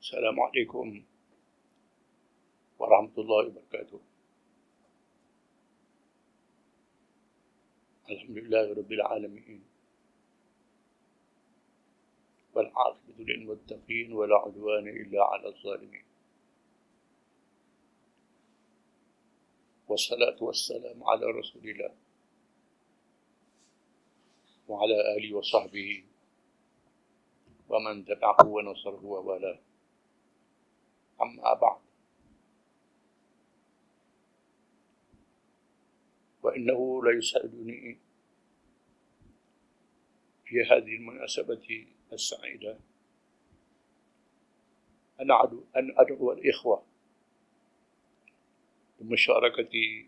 السلام عليكم ورحمة الله وبركاته. الحمد لله رب العالمين. والعاقبة للمتقين ولا عدوان إلا على الظالمين. والصلاة والسلام على رسول الله وعلى آله وصحبه ومن تبعه ونصره ووالاه. أما بعد وإنه ليسعدني في هذه المناسبة السعيدة. أن أدعو, أن أدعو الإخوة لمشاركة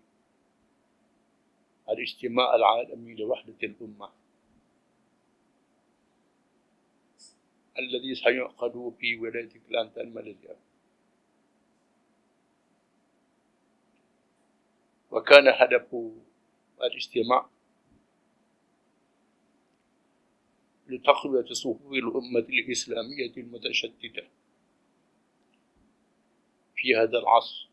الاجتماع العالمي لوحدة الأمة. الذي سيعقد في ولاية كلانتان ماليزيا. وكان هدف الاجتماع لتقوية صفوف الأمة الإسلامية المتشتتة في هذا العصر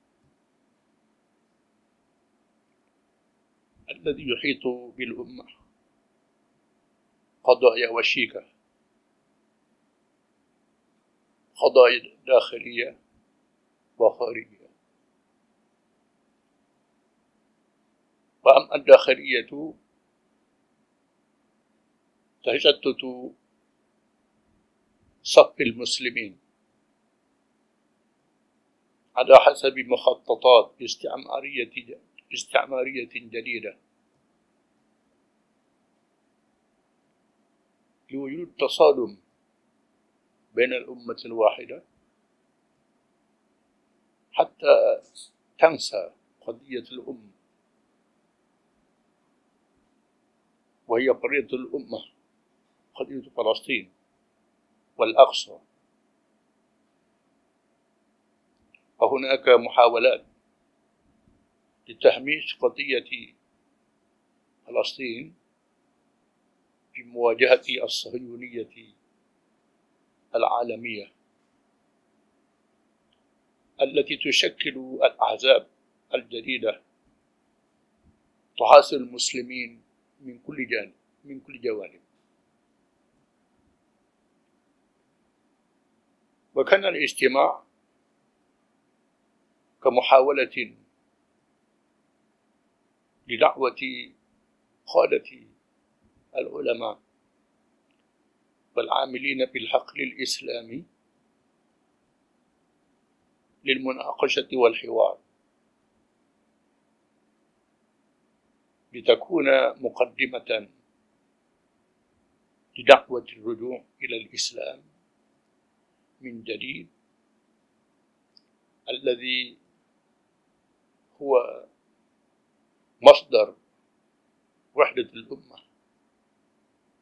الذي يحيط بالأمة. قضايا وشيكة. قضايا داخلية وخارجية. وأما الداخلية تشتت صف المسلمين على حسب مخططات استعمارية استعمارية جديدة. لوجود تصادم بين الأمة الواحدة حتى تنسى قضية الأم وهي قضية الأمة قضية فلسطين والأقصى. فهناك محاولات لتهميش قضية فلسطين في مواجهة الصهيونية العالمية التي تشكل الأحزاب الجديدة تحاصر المسلمين من كل جانب من كل جوانب. وكان الاجتماع كمحاولة لدعوة قادة العلماء والعاملين بالحقل الإسلامي للمناقشة والحوار. لتكون مقدمة لدعوة الرجوع إلى الإسلام من جديد الذي هو مصدر وحدة الأمة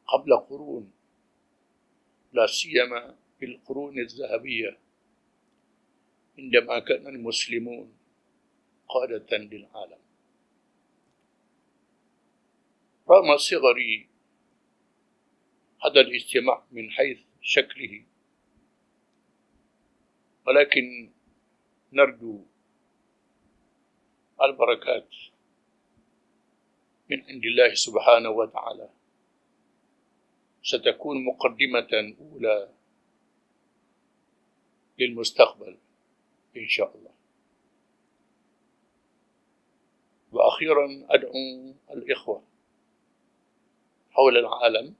قبل قرون لا سيما في القرون الذهبية عندما كان المسلمون قادة للعالم. رغم صغر هذا الاجتماع من حيث شكله. ولكن نرجو البركات من عند الله سبحانه وتعالى. ستكون مقدمة أولى للمستقبل إن شاء الله. وأخيرا أدعو الإخوة حول العالم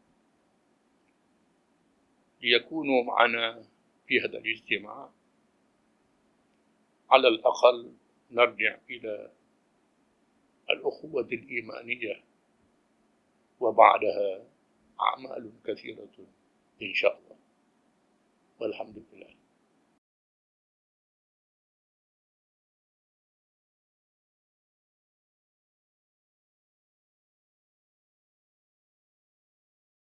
ليكونوا معنا في هذا الاجتماع. على الأقل نرجع إلى الأخوة الإيمانية وبعدها أعمال كثيرة إن شاء الله. والحمد لله.